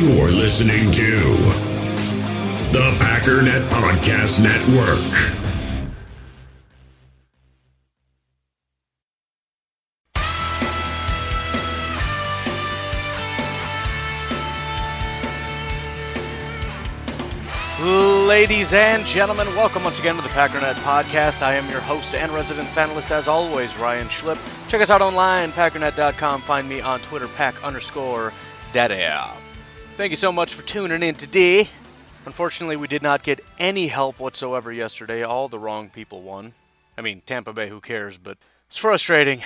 You're listening to the Packernet Podcast Network. Ladies and gentlemen, welcome once again to the Packernet Podcast. I am your host and resident fanalist, as always, Ryan Schlip. Check us out online, packernet.com. Find me on Twitter, pack underscore data. Thank you so much for tuning in today. Unfortunately, we did not get any help whatsoever yesterday. All the wrong people won. I mean, Tampa Bay, who cares? But it's frustrating.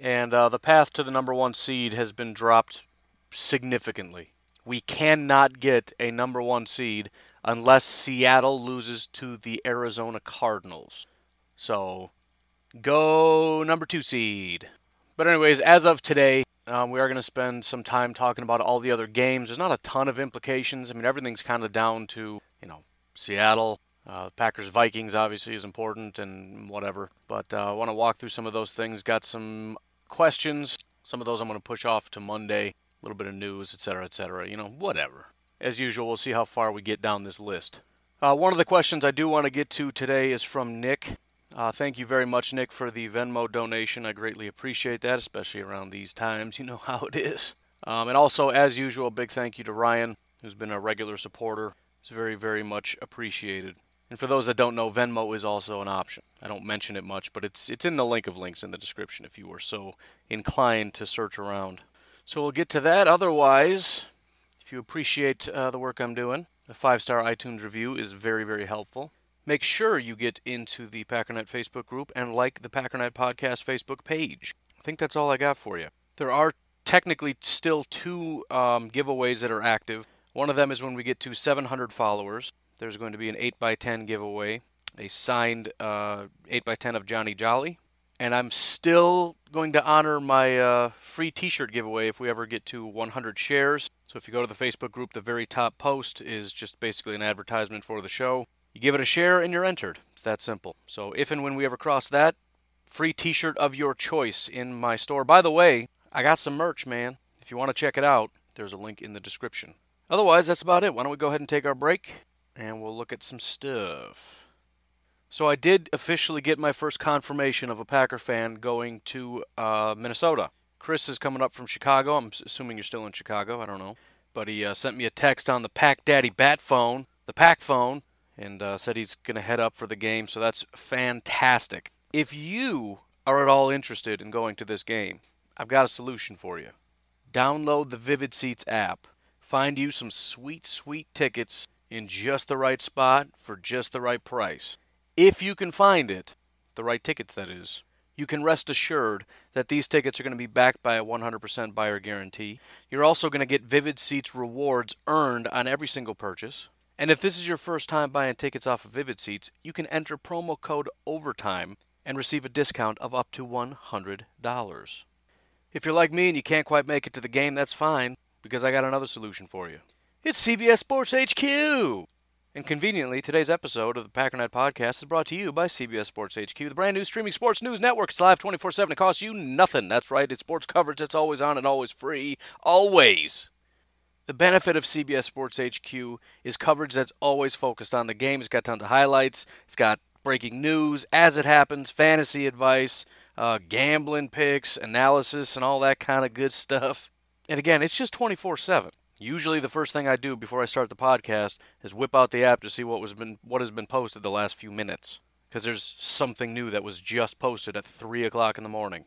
And uh, the path to the number one seed has been dropped significantly. We cannot get a number one seed unless Seattle loses to the Arizona Cardinals. So, go number two seed. But, anyways, as of today, um, we are going to spend some time talking about all the other games. There's not a ton of implications. I mean, everything's kind of down to, you know, Seattle. Uh, Packers Vikings obviously is important and whatever. But uh, I want to walk through some of those things. Got some questions. Some of those I'm going to push off to Monday. A little bit of news, etc., etc. You know, whatever. As usual, we'll see how far we get down this list. Uh, one of the questions I do want to get to today is from Nick. Uh, thank you very much, Nick, for the Venmo donation. I greatly appreciate that, especially around these times. You know how it is. Um, and also, as usual, a big thank you to Ryan, who's been a regular supporter. It's very, very much appreciated. And for those that don't know, Venmo is also an option. I don't mention it much, but it's it's in the link of links in the description if you were so inclined to search around. So we'll get to that. Otherwise, if you appreciate uh, the work I'm doing, a five star iTunes review is very, very helpful. Make sure you get into the Packernet Facebook group and like the Packernet Podcast Facebook page. I think that's all I got for you. There are technically still two um, giveaways that are active. One of them is when we get to 700 followers. There's going to be an 8x10 giveaway, a signed uh, 8x10 of Johnny Jolly, and I'm still going to honor my uh, free T-shirt giveaway if we ever get to 100 shares. So if you go to the Facebook group, the very top post is just basically an advertisement for the show. You give it a share and you're entered. It's that simple. So if and when we ever cross that, free T-shirt of your choice in my store. By the way, I got some merch, man. If you want to check it out, there's a link in the description. Otherwise, that's about it. Why don't we go ahead and take our break and we'll look at some stuff. So I did officially get my first confirmation of a Packer fan going to uh, Minnesota. Chris is coming up from Chicago. I'm assuming you're still in Chicago. I don't know. But he uh, sent me a text on the Pack Daddy Bat phone, the Pack phone, and uh, said he's going to head up for the game. So that's fantastic. If you are at all interested in going to this game, I've got a solution for you. Download the Vivid Seats app. Find you some sweet, sweet tickets in just the right spot for just the right price. If you can find it, the right tickets that is, you can rest assured that these tickets are going to be backed by a 100% buyer guarantee. You're also going to get Vivid Seats rewards earned on every single purchase. And if this is your first time buying tickets off of Vivid Seats, you can enter promo code OVERTIME and receive a discount of up to $100. If you're like me and you can't quite make it to the game, that's fine, because I got another solution for you. It's CBS Sports HQ! And conveniently, today's episode of the Packernet Podcast is brought to you by CBS Sports HQ, the brand new streaming sports news network. It's live 24 7. It costs you nothing. That's right, it's sports coverage that's always on and always free. Always. The benefit of CBS Sports HQ is coverage that's always focused on the game. It's got tons of highlights, it's got breaking news as it happens, fantasy advice, uh, gambling picks, analysis, and all that kind of good stuff. And again, it's just 24 7. Usually, the first thing I do before I start the podcast is whip out the app to see what was been what has been posted the last few minutes, because there's something new that was just posted at three o'clock in the morning.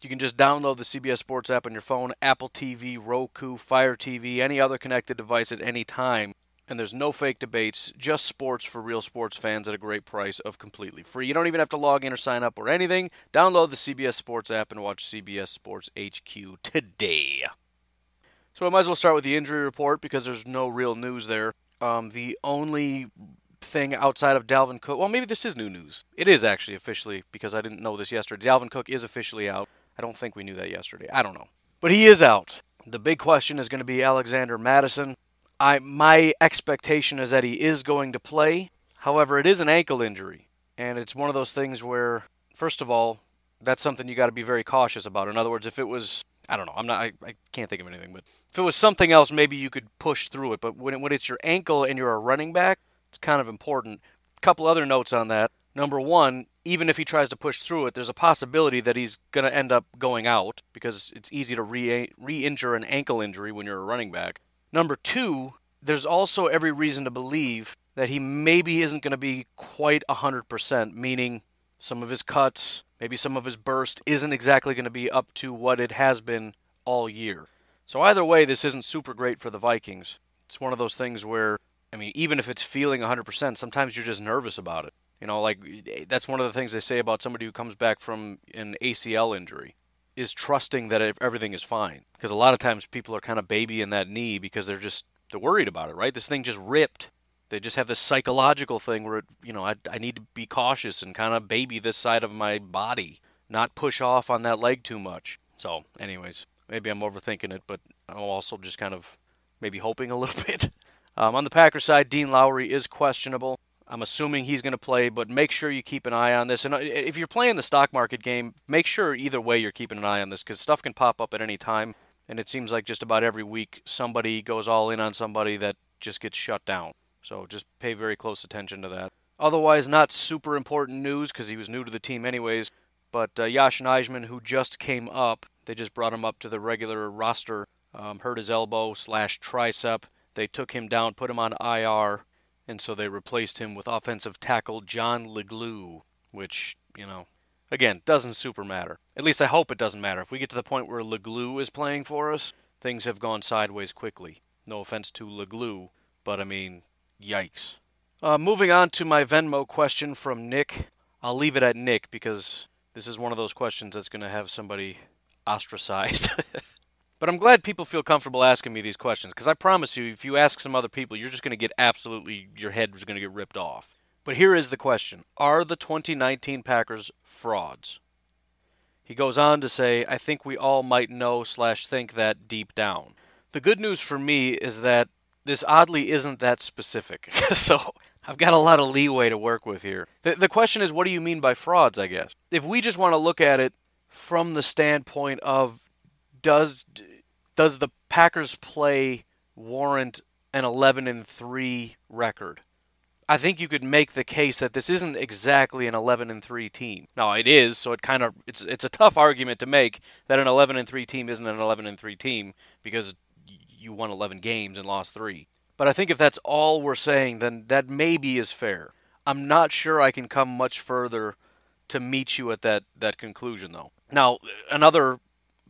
You can just download the CBS Sports app on your phone, Apple TV, Roku, Fire TV, any other connected device at any time. And there's no fake debates, just sports for real sports fans at a great price of completely free. You don't even have to log in or sign up or anything. Download the CBS Sports app and watch CBS Sports HQ today. So I might as well start with the injury report because there's no real news there. Um, the only thing outside of Dalvin Cook, well, maybe this is new news. It is actually officially because I didn't know this yesterday. Dalvin Cook is officially out. I don't think we knew that yesterday. I don't know, but he is out. The big question is going to be Alexander Mattison. I my expectation is that he is going to play. However, it is an ankle injury, and it's one of those things where, first of all, that's something you got to be very cautious about. In other words, if it was I don't know. I'm not. I, I can't think of anything. But if it was something else, maybe you could push through it. But when it, when it's your ankle and you're a running back, it's kind of important. A couple other notes on that. Number one, even if he tries to push through it, there's a possibility that he's going to end up going out because it's easy to re re-injure an ankle injury when you're a running back. Number two, there's also every reason to believe that he maybe isn't going to be quite 100%, meaning some of his cuts, maybe some of his burst isn't exactly going to be up to what it has been all year. So either way, this isn't super great for the Vikings. It's one of those things where, I mean, even if it's feeling 100%, sometimes you're just nervous about it. You know, like that's one of the things they say about somebody who comes back from an ACL injury is trusting that everything is fine. Because a lot of times people are kind of babying that knee because they're just they're worried about it, right? This thing just ripped. They just have this psychological thing where, it, you know, I, I need to be cautious and kind of baby this side of my body, not push off on that leg too much. So, anyways, maybe I'm overthinking it, but I'm also just kind of maybe hoping a little bit. Um, on the Packers side, Dean Lowry is questionable. I'm assuming he's going to play, but make sure you keep an eye on this. And uh, if you're playing the stock market game, make sure either way you're keeping an eye on this because stuff can pop up at any time. And it seems like just about every week somebody goes all in on somebody that just gets shut down. So just pay very close attention to that. Otherwise, not super important news because he was new to the team anyways. But uh, Nijman, who just came up, they just brought him up to the regular roster. Um, hurt his elbow slash tricep. They took him down, put him on IR, and so they replaced him with offensive tackle John Leglue, which you know Again, doesn't super matter. At least I hope it doesn't matter. If we get to the point where Leglue is playing for us, things have gone sideways quickly. No offense to Leglue, but I mean, yikes. Uh, moving on to my Venmo question from Nick. I'll leave it at Nick because this is one of those questions that's going to have somebody ostracized. but I'm glad people feel comfortable asking me these questions because I promise you, if you ask some other people, you're just going to get absolutely, your head is going to get ripped off. But here is the question Are the 2019 Packers frauds? He goes on to say, I think we all might know slash think that deep down. The good news for me is that this oddly isn't that specific. so I've got a lot of leeway to work with here. The, the question is, what do you mean by frauds, I guess? If we just want to look at it from the standpoint of does does the Packers play warrant an 11 and 3 record? I think you could make the case that this isn't exactly an 11 and 3 team. Now it is, so it kind of it's it's a tough argument to make that an 11 and 3 team isn't an 11 and 3 team because you won 11 games and lost 3. But I think if that's all we're saying, then that maybe is fair. I'm not sure I can come much further to meet you at that that conclusion though. Now, another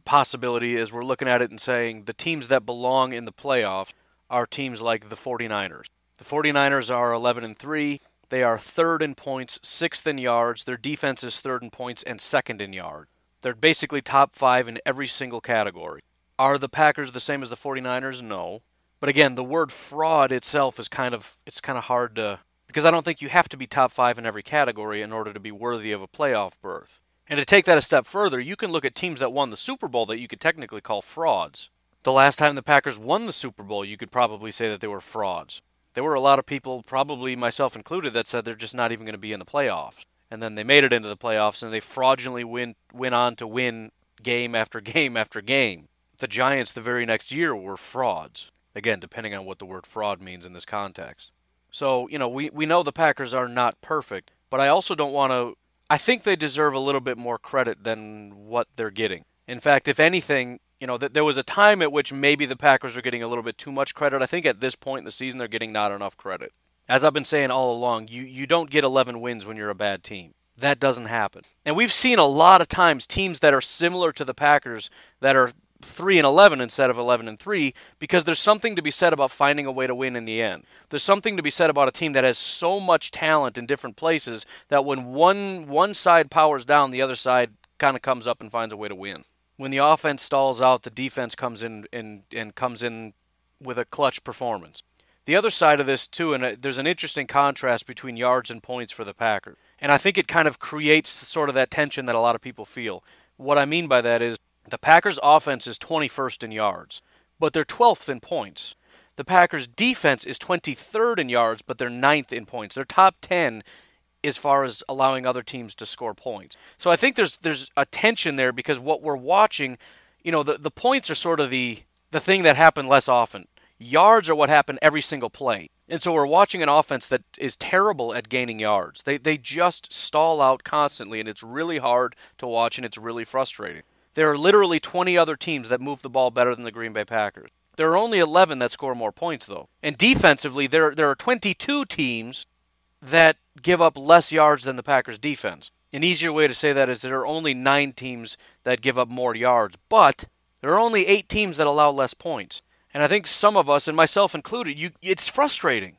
possibility is we're looking at it and saying the teams that belong in the playoffs are teams like the 49ers. The 49ers are 11 and 3. They are third in points, sixth in yards. Their defense is third in points and second in yards. They're basically top five in every single category. Are the Packers the same as the 49ers? No. But again, the word fraud itself is kind of it's kind of hard to because I don't think you have to be top 5 in every category in order to be worthy of a playoff berth. And to take that a step further, you can look at teams that won the Super Bowl that you could technically call frauds. The last time the Packers won the Super Bowl, you could probably say that they were frauds there were a lot of people, probably myself included, that said they're just not even going to be in the playoffs. And then they made it into the playoffs and they fraudulently win, went on to win game after game after game. The Giants the very next year were frauds. Again, depending on what the word fraud means in this context. So, you know, we, we know the Packers are not perfect, but I also don't want to. I think they deserve a little bit more credit than what they're getting. In fact, if anything, you know, that there was a time at which maybe the Packers were getting a little bit too much credit. I think at this point in the season, they're getting not enough credit. As I've been saying all along, you, you don't get 11 wins when you're a bad team. That doesn't happen. And we've seen a lot of times teams that are similar to the Packers that are 3 and 11 instead of 11 and 3 because there's something to be said about finding a way to win in the end. There's something to be said about a team that has so much talent in different places that when one one side powers down, the other side kind of comes up and finds a way to win when the offense stalls out, the defense comes in and, and comes in with a clutch performance. The other side of this, too, and uh, there's an interesting contrast between yards and points for the Packers. And I think it kind of creates sort of that tension that a lot of people feel. What I mean by that is the Packers' offense is 21st in yards, but they're 12th in points. The Packers' defense is 23rd in yards, but they're 9th in points. They're top 10 as far as allowing other teams to score points. So I think there's there's a tension there because what we're watching, you know, the, the points are sort of the, the thing that happen less often. Yards are what happen every single play. And so we're watching an offense that is terrible at gaining yards. They, they just stall out constantly, and it's really hard to watch, and it's really frustrating. There are literally 20 other teams that move the ball better than the Green Bay Packers. There are only 11 that score more points, though. And defensively, there, there are 22 teams that give up less yards than the Packers' defense. An easier way to say that is there are only nine teams that give up more yards, but there are only eight teams that allow less points. And I think some of us, and myself included, you, it's frustrating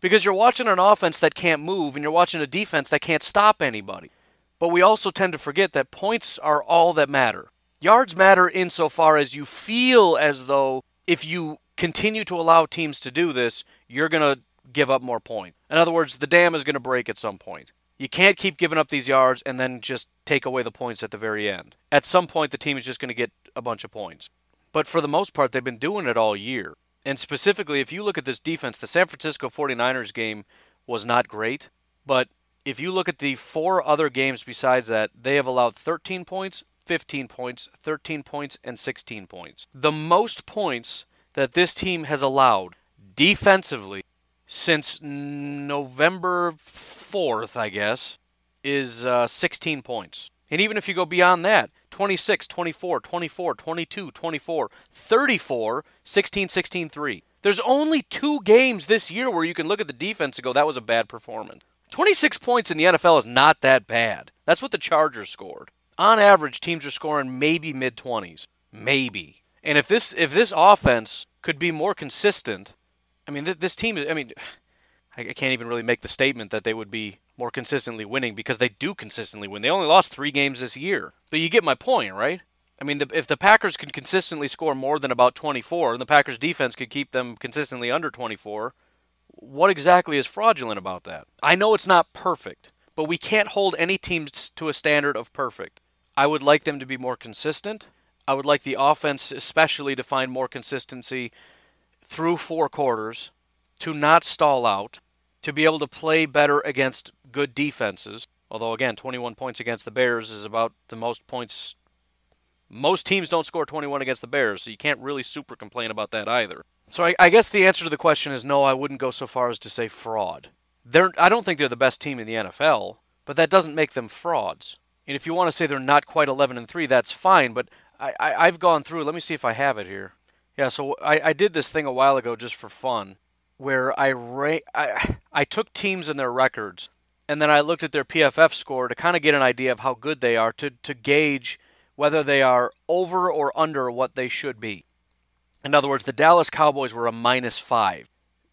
because you're watching an offense that can't move and you're watching a defense that can't stop anybody. But we also tend to forget that points are all that matter. Yards matter insofar as you feel as though if you continue to allow teams to do this, you're going to give up more points. In other words, the dam is going to break at some point. You can't keep giving up these yards and then just take away the points at the very end. At some point, the team is just going to get a bunch of points. But for the most part, they've been doing it all year. And specifically, if you look at this defense, the San Francisco 49ers game was not great. But if you look at the four other games besides that, they have allowed 13 points, 15 points, 13 points, and 16 points. The most points that this team has allowed defensively since November 4th, I guess, is uh, 16 points. And even if you go beyond that, 26, 24, 24, 22, 24, 34, 16, 16, 3. There's only two games this year where you can look at the defense and go, that was a bad performance. 26 points in the NFL is not that bad. That's what the Chargers scored. On average, teams are scoring maybe mid 20s. Maybe. And if this if this offense could be more consistent, I mean, th- this team is, I mean, I can't even really make the statement that they would be more consistently winning because they do consistently win. They only lost three games this year. But you get my point, right? I mean, the, if the Packers can consistently score more than about 24, and the Packers defense could keep them consistently under 24, what exactly is fraudulent about that? I know it's not perfect, but we can't hold any teams to a standard of perfect. I would like them to be more consistent. I would like the offense, especially, to find more consistency through four quarters, to not stall out, to be able to play better against good defenses. Although, again, 21 points against the Bears is about the most points. Most teams don't score 21 against the Bears, so you can't really super complain about that either. So I, I guess the answer to the question is no, I wouldn't go so far as to say fraud. They're, I don't think they're the best team in the NFL, but that doesn't make them frauds. And if you want to say they're not quite 11 and 3, that's fine, but I, I, have gone through, let me see if I have it here. Yeah, so I, I did this thing a while ago just for fun, where I, ra- I, I took teams and their records and then I looked at their PFF score to kind of get an idea of how good they are to, to gauge whether they are over or under what they should be. In other words, the Dallas Cowboys were a minus five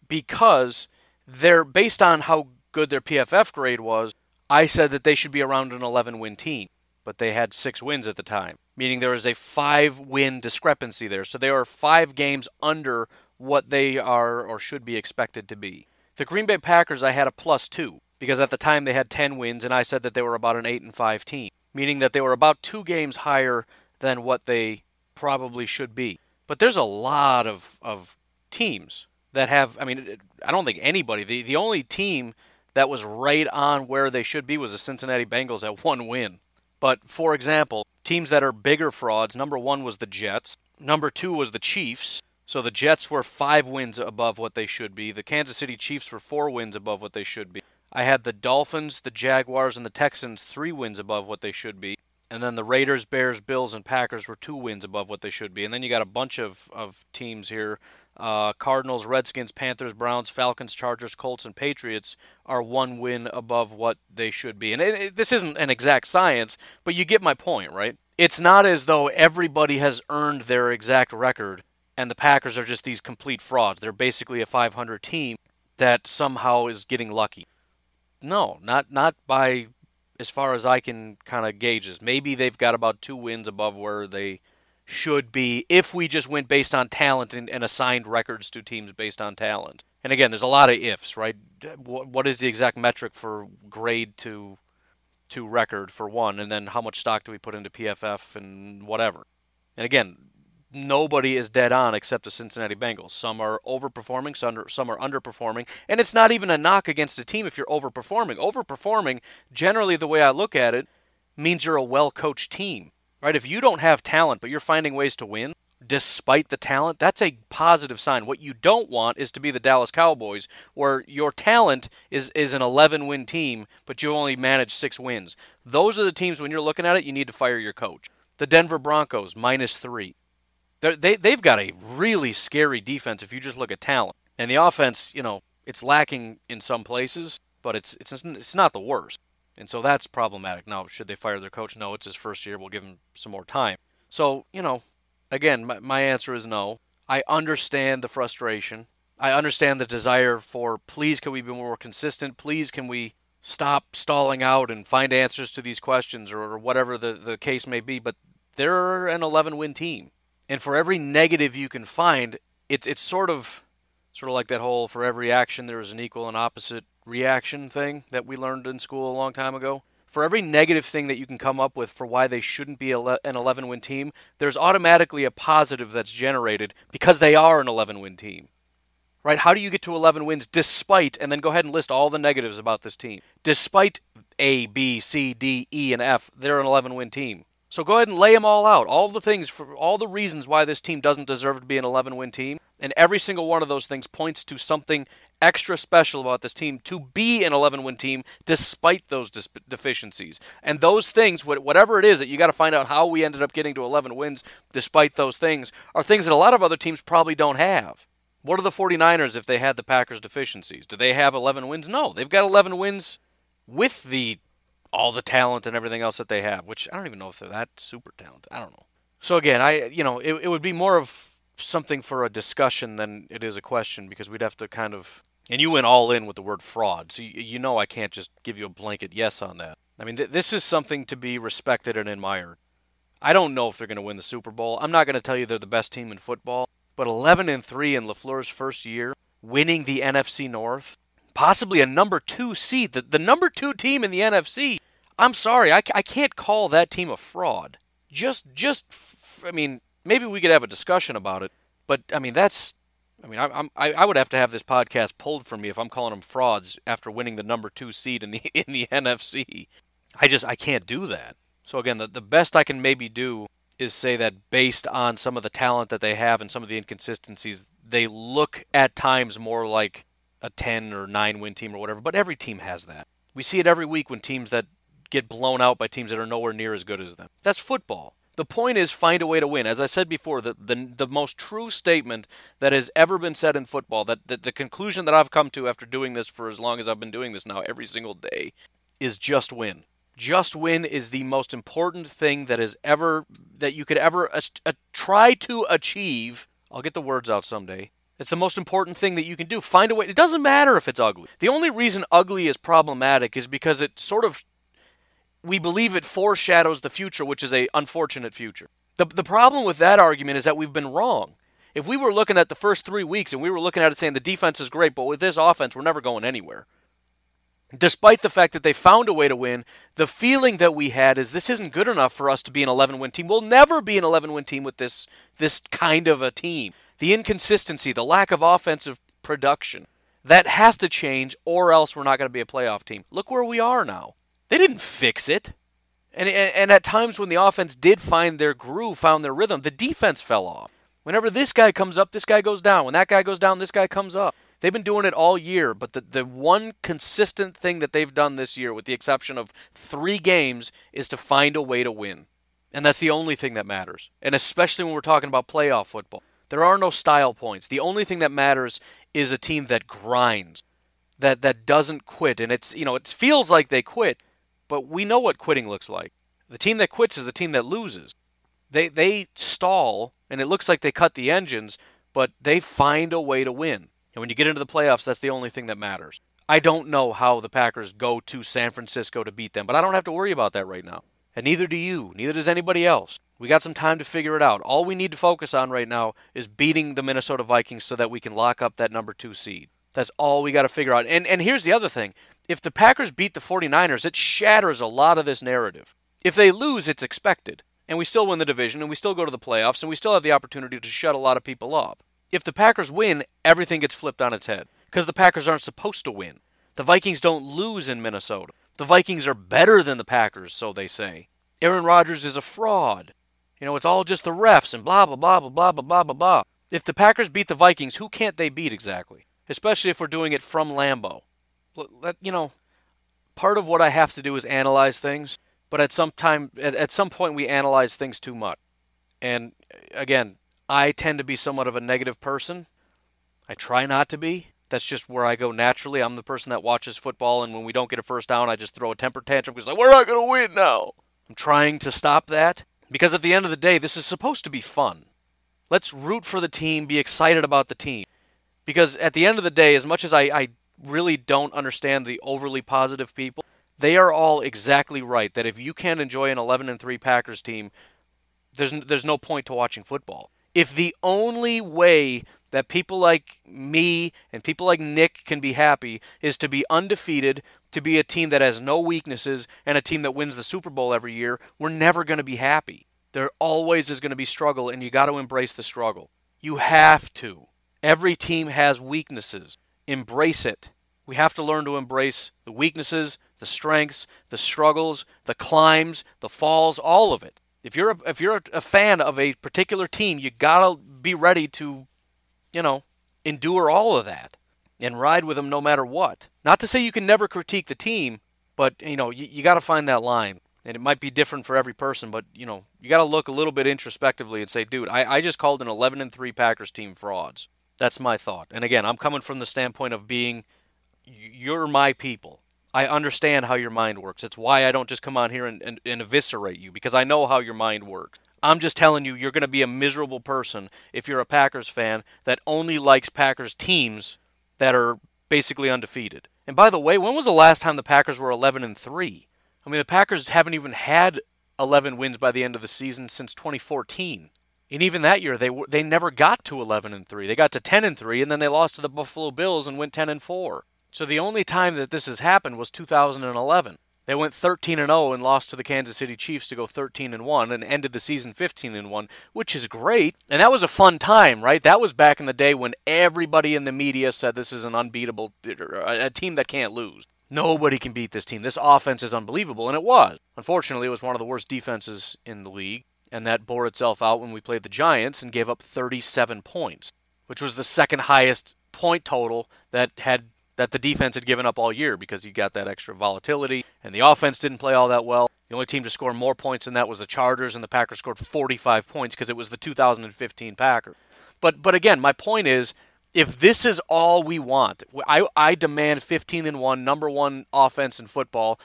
because they're based on how good their PFF grade was. I said that they should be around an 11 win team, but they had six wins at the time, meaning there is a five win discrepancy there. So they are five games under what they are or should be expected to be. The Green Bay Packers, I had a plus two because at the time they had 10 wins and I said that they were about an 8 and 5 team, meaning that they were about 2 games higher than what they probably should be. But there's a lot of of teams that have I mean I don't think anybody the the only team that was right on where they should be was the Cincinnati Bengals at one win. But for example, teams that are bigger frauds, number 1 was the Jets, number 2 was the Chiefs, so the Jets were 5 wins above what they should be. The Kansas City Chiefs were 4 wins above what they should be. I had the Dolphins, the Jaguars, and the Texans three wins above what they should be. And then the Raiders, Bears, Bills, and Packers were two wins above what they should be. And then you got a bunch of, of teams here uh, Cardinals, Redskins, Panthers, Browns, Falcons, Chargers, Colts, and Patriots are one win above what they should be. And it, it, this isn't an exact science, but you get my point, right? It's not as though everybody has earned their exact record and the Packers are just these complete frauds. They're basically a 500 team that somehow is getting lucky. No, not not by as far as I can kind of gauge this. Maybe they've got about two wins above where they should be if we just went based on talent and, and assigned records to teams based on talent. And again, there's a lot of ifs, right? What, what is the exact metric for grade to to record for one, and then how much stock do we put into PFF and whatever? And again, nobody is dead on except the Cincinnati Bengals. Some are overperforming, some are, some are underperforming, and it's not even a knock against a team if you're overperforming. Overperforming, generally, the way I look at it, means you're a well coached team. right? If you don't have talent, but you're finding ways to win despite the talent, that's a positive sign. What you don't want is to be the Dallas Cowboys, where your talent is, is an 11 win team, but you only manage six wins. Those are the teams, when you're looking at it, you need to fire your coach. The Denver Broncos, minus three. They're, they, they've got a really scary defense if you just look at talent. And the offense, you know, it's lacking in some places, but it's, it's, it's not the worst. And so that's problematic. Now, should they fire their coach? No, it's his first year. We'll give him some more time. So, you know, again, my, my answer is no. I understand the frustration. I understand the desire for please can we be more consistent? Please can we stop stalling out and find answers to these questions or, or whatever the, the case may be. But they're an 11 win team. And for every negative you can find, it's, it's sort of sort of like that whole for every action there is an equal and opposite reaction thing that we learned in school a long time ago for every negative thing that you can come up with for why they shouldn't be an 11 win team, there's automatically a positive that's generated because they are an 11 win team. Right? How do you get to 11 wins despite, and then go ahead and list all the negatives about this team? Despite A, B, C, D, E, and F, they're an 11 win team. So go ahead and lay them all out. All the things, for all the reasons why this team doesn't deserve to be an 11 win team. And every single one of those things points to something extra special about this team to be an 11 win team despite those deficiencies. And those things, whatever it is that you got to find out how we ended up getting to 11 wins despite those things, are things that a lot of other teams probably don't have. What are the 49ers if they had the Packers deficiencies? Do they have 11 wins? No, they've got 11 wins with the all the talent and everything else that they have, which I don't even know if they're that super talented. I don't know. So again, I you know, it, it would be more of something for a discussion than it is a question because we'd have to kind of and you went all in with the word fraud, so you, you know I can't just give you a blanket yes on that. I mean, th- this is something to be respected and admired. I don't know if they're going to win the Super Bowl. I'm not going to tell you they're the best team in football, but 11 and 3 in LaFleur's first year, winning the NFC North, possibly a number 2 seed, the, the number 2 team in the NFC. I'm sorry, I, I can't call that team a fraud. Just just I mean, maybe we could have a discussion about it, but I mean, that's I mean, I, am I, I would have to have this podcast pulled from me if I'm calling them frauds after winning the number two seed in the in the NFC. I just I can't do that. So again, the, the best I can maybe do is say that based on some of the talent that they have and some of the inconsistencies, they look at times more like a 10 or 9 win team or whatever, but every team has that. We see it every week when teams that get blown out by teams that are nowhere near as good as them. That's football. The point is find a way to win. As I said before, the, the, the most true statement that has ever been said in football, that, that the conclusion that I've come to after doing this for as long as I've been doing this now every single day, is just win. Just win is the most important thing that is ever that you could ever uh, uh, try to achieve. I'll get the words out someday. It's the most important thing that you can do. Find a way. It doesn't matter if it's ugly. The only reason ugly is problematic is because it sort of we believe it foreshadows the future, which is a unfortunate future. The, the problem with that argument is that we've been wrong. If we were looking at the first three weeks and we were looking at it saying the defense is great, but with this offense, we're never going anywhere. Despite the fact that they found a way to win, the feeling that we had is this isn't good enough for us to be an 11 win team. We'll never be an 11 win team with this, this kind of a team. The inconsistency, the lack of offensive production, that has to change, or else we're not going to be a playoff team. Look where we are now. They didn't fix it. And, and, and at times when the offense did find their groove, found their rhythm, the defense fell off. Whenever this guy comes up, this guy goes down. When that guy goes down, this guy comes up. They've been doing it all year, but the, the one consistent thing that they've done this year, with the exception of three games, is to find a way to win. And that's the only thing that matters. And especially when we're talking about playoff football. There are no style points. The only thing that matters is a team that grinds, that that doesn't quit. And it's you know, it feels like they quit, but we know what quitting looks like. The team that quits is the team that loses. They they stall and it looks like they cut the engines, but they find a way to win. And when you get into the playoffs, that's the only thing that matters. I don't know how the Packers go to San Francisco to beat them, but I don't have to worry about that right now. And neither do you, neither does anybody else. We got some time to figure it out. All we need to focus on right now is beating the Minnesota Vikings so that we can lock up that number 2 seed. That's all we got to figure out. And and here's the other thing if the Packers beat the 49ers, it shatters a lot of this narrative. If they lose, it's expected. And we still win the division, and we still go to the playoffs, and we still have the opportunity to shut a lot of people up. If the Packers win, everything gets flipped on its head. Because the Packers aren't supposed to win. The Vikings don't lose in Minnesota. The Vikings are better than the Packers, so they say. Aaron Rodgers is a fraud. You know, it's all just the refs and blah, blah, blah, blah, blah, blah, blah, blah, blah. If the Packers beat the Vikings, who can't they beat exactly? Especially if we're doing it from Lambeau. You know, part of what I have to do is analyze things, but at some time, at some point, we analyze things too much. And again, I tend to be somewhat of a negative person. I try not to be. That's just where I go naturally. I'm the person that watches football, and when we don't get a first down, I just throw a temper tantrum because like we're not going to win now. I'm trying to stop that because at the end of the day, this is supposed to be fun. Let's root for the team, be excited about the team. Because at the end of the day, as much as I, I really don't understand the overly positive people, they are all exactly right. That if you can't enjoy an 11 and 3 Packers team, there's there's no point to watching football. If the only way that people like me and people like Nick can be happy is to be undefeated, to be a team that has no weaknesses, and a team that wins the Super Bowl every year, we're never going to be happy. There always is going to be struggle, and you got to embrace the struggle. You have to. Every team has weaknesses. Embrace it. We have to learn to embrace the weaknesses, the strengths, the struggles, the climbs, the falls, all of it. If you're a, if you're a fan of a particular team, you gotta be ready to you know, endure all of that and ride with them no matter what. Not to say you can never critique the team, but you know, you, you got to find that line. And it might be different for every person, but you know, you got to look a little bit introspectively and say, dude, I, I just called an 11 and 3 Packers team frauds. That's my thought. And again, I'm coming from the standpoint of being, you're my people. I understand how your mind works. It's why I don't just come on here and, and, and eviscerate you because I know how your mind works. I'm just telling you, you're going to be a miserable person if you're a Packers fan that only likes Packers teams that are basically undefeated. And by the way, when was the last time the Packers were 11 and 3? I mean, the Packers haven't even had 11 wins by the end of the season since 2014. And even that year, they they never got to 11 and 3. They got to 10 and 3, and then they lost to the Buffalo Bills and went 10 and 4. So the only time that this has happened was 2011. They went 13 and 0 and lost to the Kansas City Chiefs to go 13 and 1 and ended the season 15 and 1, which is great. And that was a fun time, right? That was back in the day when everybody in the media said this is an unbeatable uh, a team that can't lose. Nobody can beat this team. This offense is unbelievable, and it was. Unfortunately, it was one of the worst defenses in the league, and that bore itself out when we played the Giants and gave up 37 points, which was the second highest point total that had that the defense had given up all year because you got that extra volatility, and the offense didn't play all that well. The only team to score more points than that was the Chargers, and the Packers scored 45 points because it was the 2015 Packers. But but again, my point is, if this is all we want, I I demand 15 and one, number one offense in football,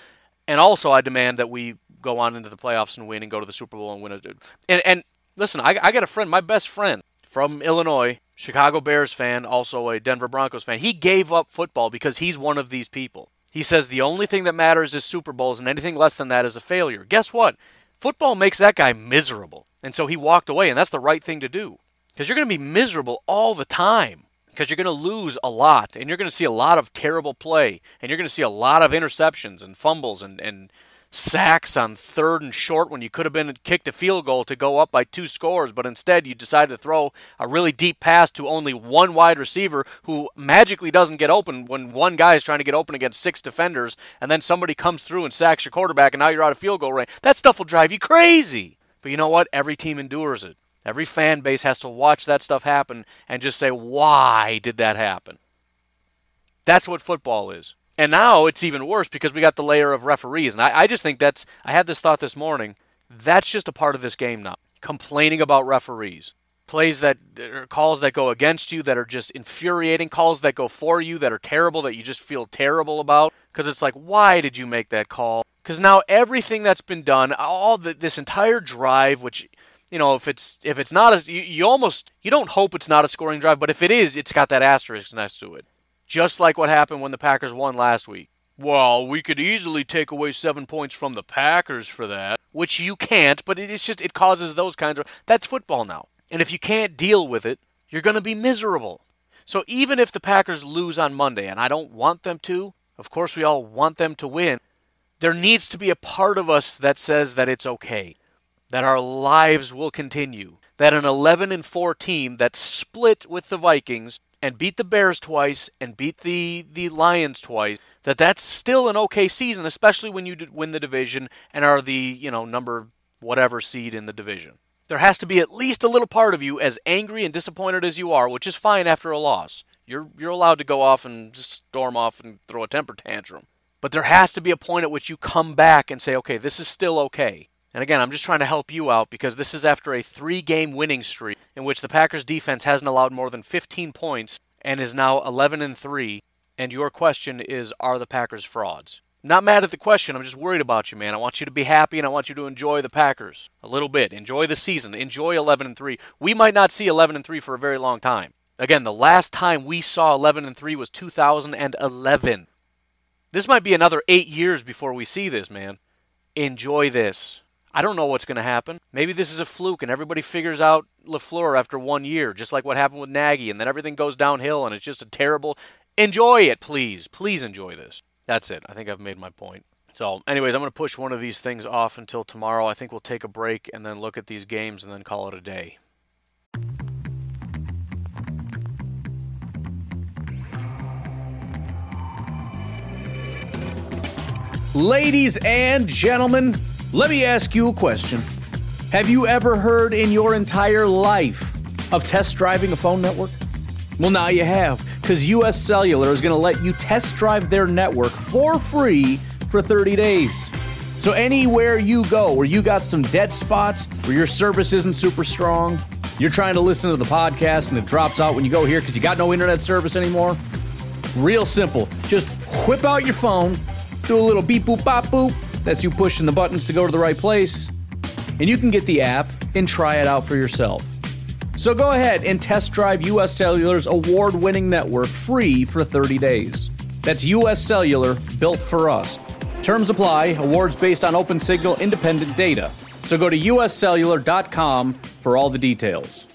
and also I demand that we go on into the playoffs and win and go to the Super Bowl and win it. And and listen, I I got a friend, my best friend from Illinois Chicago Bears fan, also a Denver Broncos fan. He gave up football because he's one of these people. He says the only thing that matters is Super Bowls, and anything less than that is a failure. Guess what? Football makes that guy miserable. And so he walked away, and that's the right thing to do. Because you're going to be miserable all the time. Because you're going to lose a lot, and you're going to see a lot of terrible play, and you're going to see a lot of interceptions and fumbles and, and sacks on third and short when you could have been kicked a field goal to go up by two scores, but instead you decide to throw a really deep pass to only one wide receiver who magically doesn't get open when one guy is trying to get open against six defenders, and then somebody comes through and sacks your quarterback, and now you're out of field goal range. That stuff will drive you crazy. But you know what? Every team endures it. Every fan base has to watch that stuff happen and just say, why did that happen? That's what football is. And now it's even worse because we got the layer of referees. And I, I just think that's, I had this thought this morning. That's just a part of this game now. Complaining about referees. Plays that, calls that go against you that are just infuriating, calls that go for you that are terrible, that you just feel terrible about. Because it's like, why did you make that call? Because now everything that's been done, all the, this entire drive, which you know, if it's if it's not a, you, you almost you don't hope it's not a scoring drive, but if it is, it's got that asterisk next to it just like what happened when the Packers won last week. Well, we could easily take away seven points from the Packers for that, which you can't, but it's just, it causes those kinds of. That's football now. And if you can't deal with it, you're going to be miserable. So even if the Packers lose on Monday, and I don't want them to, of course we all want them to win, there needs to be a part of us that says that it's okay, that our lives will continue, that an 11 and 4 team that split with the Vikings and beat the Bears twice and beat the, the Lions twice, that that's still an okay season, especially when you win the division and are the, you know, number whatever seed in the division. There has to be at least a little part of you as angry and disappointed as you are, which is fine after a loss. You're you're allowed to go off and just storm off and throw a temper tantrum. But there has to be a point at which you come back and say, "Okay, this is still okay." And again, I'm just trying to help you out because this is after a 3-game winning streak in which the Packers defense hasn't allowed more than 15 points and is now 11 and 3 and your question is are the Packers frauds? Not mad at the question. I'm just worried about you, man. I want you to be happy and I want you to enjoy the Packers a little bit. Enjoy the season. Enjoy 11 and 3. We might not see 11 and 3 for a very long time. Again, the last time we saw 11 and 3 was 2011. This might be another 8 years before we see this, man. Enjoy this. I don't know what's going to happen. Maybe this is a fluke and everybody figures out LaFleur after one year, just like what happened with Nagy, and then everything goes downhill and it's just a terrible, Enjoy it, please. Please enjoy this. That's it. I think I've made my point. So, anyways, I'm going to push one of these things off until tomorrow. I think we'll take a break and then look at these games and then call it a day. Ladies and gentlemen, let me ask you a question. Have you ever heard in your entire life of test driving a phone network? Well, now you have because US Cellular is going to let you test drive their network for free for 30 days. So, anywhere you go where you got some dead spots, where your service isn't super strong, you're trying to listen to the podcast and it drops out when you go here because you got no internet service anymore. Real simple. Just whip out your phone, do a little beep boop bop boop. That's you pushing the buttons to go to the right place. And you can get the app and try it out for yourself. So go ahead and test drive US Cellular's award winning network free for 30 days. That's US Cellular, built for us. Terms apply, awards based on Opensignal independent data. So go to uscellular.com for all the details.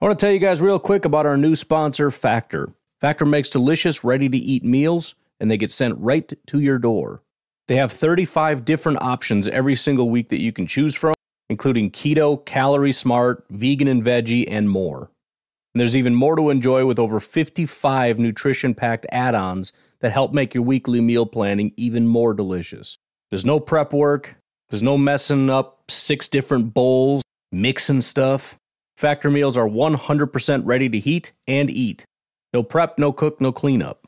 I want to tell you guys real quick about our new sponsor, Factor. Factor makes delicious, ready to eat meals, and they get sent right to your door. They have 35 different options every single week that you can choose from including keto, calorie smart, vegan and veggie, and more. And there's even more to enjoy with over 55 nutrition packed add ons that help make your weekly meal planning even more delicious. There's no prep work, there's no messing up six different bowls, mixing stuff. Factor meals are 100% ready to heat and eat. No prep, no cook, no cleanup.